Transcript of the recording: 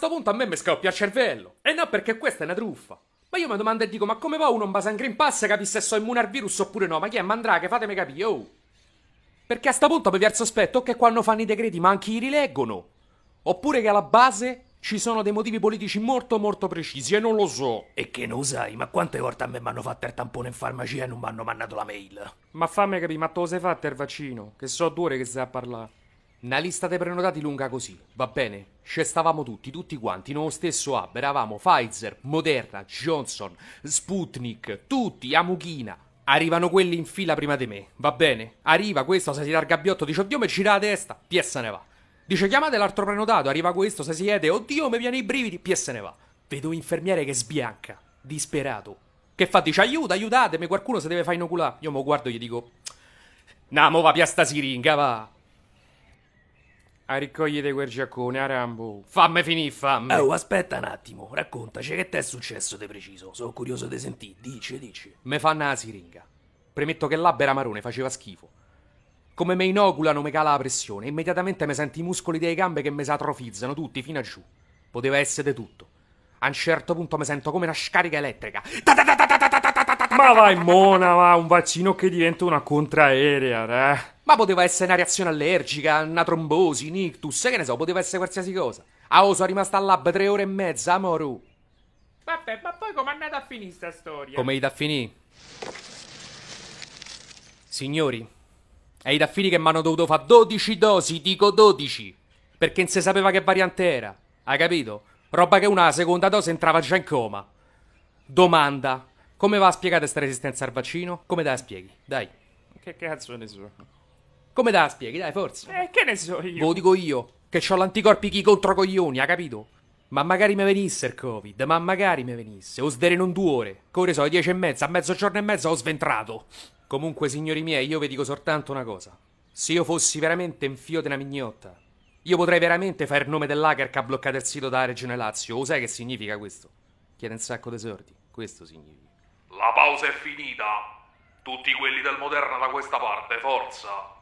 sto punto a me mi scoppia il cervello. E no, perché questa è una truffa. Ma io mi domando e dico, ma come va uno in base a un Green Pass capisse se so immune al virus oppure no? Ma chi è Mandrake? Fatemi capire, oh. Perché a sto punto mi viene il sospetto che quando fanno i decreti ma anche li rileggono. Oppure che alla base ci sono dei motivi politici molto molto precisi e non lo so. E che non lo sai, ma quante volte a me mi hanno fatto il tampone in farmacia e non mi hanno mandato la mail? Ma fammi capire, ma te lo sei fatto il vaccino? Che so due ore che stai a parlare. Una lista dei prenotati lunga così, va bene? Ci stavamo tutti, tutti quanti, nello stesso hub, eravamo Pfizer, Moderna, Johnson, Sputnik, tutti, a mucchina. Arrivano quelli in fila prima di me, va bene? Arriva questo, se si il gabbiotto, dice oddio mi gira la testa, pia se ne va. Dice chiamate l'altro prenotato, arriva questo, se si siede, oddio mi viene i brividi, pia se ne va. Vedo un infermiere che sbianca, disperato. Che fa? Dice aiuta, aiutatemi, qualcuno si deve fare inoculare. Io mo guardo e gli dico... Namo va pia sta siringa, va. A ricogliere quel giaccone, a Rambo. Fammi finire, fammi. Oh, aspetta un attimo, raccontaci che ti è successo di preciso. Sono curioso di sentire. Dici, dici. Me fanno la siringa. Premetto che l'albero marrone faceva schifo. Come mi inoculano mi cala la pressione. Immediatamente mi sento i muscoli delle gambe che mi si atrofizzano tutti fino a giù. Poteva essere tutto. A un certo punto mi sento come una scarica elettrica. Ma vai mona, va, un vaccino che diventa una contraerea, eh. Ma poteva essere una reazione allergica, una trombosi, un ictus, che ne so, poteva essere qualsiasi cosa. Ah, oh, sono rimasta al lab tre ore e mezza, amoro. Vabbè, ma poi com'è andata a finire sta storia? Come i daffini? Signori, è i daffini che mi hanno dovuto fare 12 dosi, dico 12. Perché non si sapeva che variante era. Hai capito? Roba che una seconda dose entrava già in coma. Domanda. Come va a spiegare questa resistenza al vaccino? Come te la spieghi? Dai. Che cazzo ne so? Come te la spieghi? Dai, forza. Eh, che ne so io? Ve lo dico io, che ho l'anticorpi chi contro coglioni, hai capito? Ma magari mi venisse il Covid, ma magari mi venisse. O sdere non due ore. Come so, dieci e mezza, a mezzogiorno e mezzo ho sventrato. Comunque, signori miei, io vi dico soltanto una cosa. Se io fossi veramente in fio della mignotta, io potrei veramente fare il nome dell'hacker che ha bloccato il sito da Regione Lazio. O sai che significa questo? Chiede un sacco di soldi. Questo significa. La pausa è finita. Tutti quelli del Moderna da questa parte, forza.